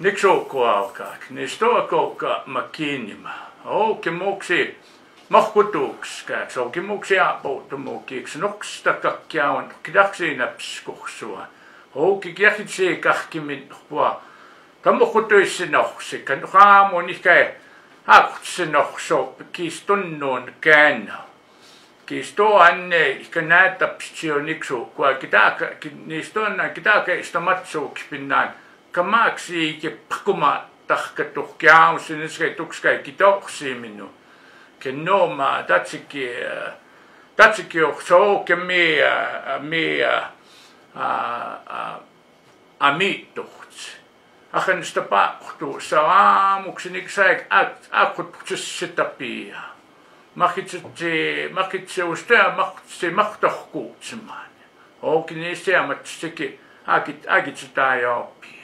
Niks oukko alkaak, niistä oukko makiinima. Ouki muuksi mahkutuuks, kääks ouki muuksi aapuutumuukiiks, nuksta kakkia on kidaksi näpskuksua. Ouki kiahitsii kahkimin hua. Tamukutuissin ohsi, kan raamun ikäi e- haakutsin ohso, kiistunnuun käännä. Kiisto anne, ikä näitä pitsio niksu, kua kitaka, niistä on näin kitaka istamatsuuks pinnaan. kamaaksi ike pakuma tahkatuhkiaam siniskay tukskay kitaorsiiminu kennooma tatsiki tatsiki orsoo kemi mi amiittuhts ахэнстапаахту саамуксиниксаак аақутпутситтапиа махитситси махитсиустаа махтси махторкуутсимаани оокинисиаматсики аакит аакитситааяорпи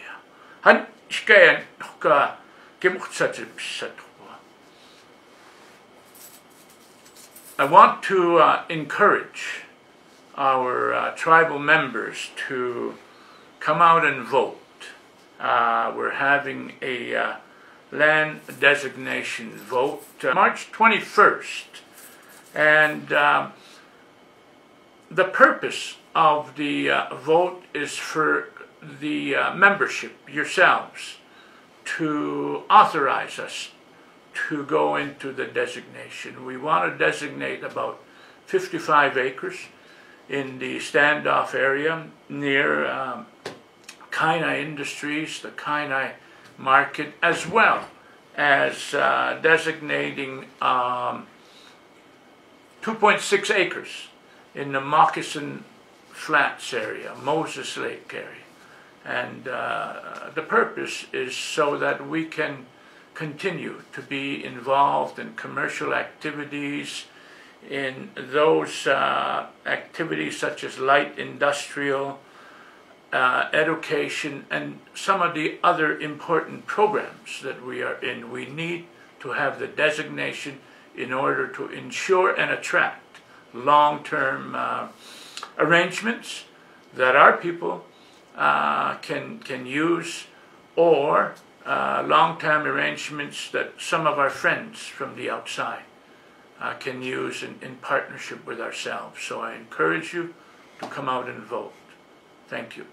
I want to uh, encourage our uh, tribal members to come out and vote. Uh, we're having a uh, land designation vote uh, March 21st. And um, the purpose of the uh, vote is for the uh, membership, yourselves, to authorize us to go into the designation. We want to designate about 55 acres in the standoff area near um, Kainai Industries, the Kainai market, as well as uh, designating um, 2.6 acres in the Moccasin Flats area, Moses Lake area. And uh, the purpose is so that we can continue to be involved in commercial activities, in those uh, activities such as light industrial, uh, education, and some of the other important programs that we are in. We need to have the designation in order to ensure and attract long term uh, arrangements that our people uh, can, can use or uh, long term arrangements that some of our friends from the outside uh, can use in, in partnership with ourselves. So I encourage you to come out and vote. Thank you.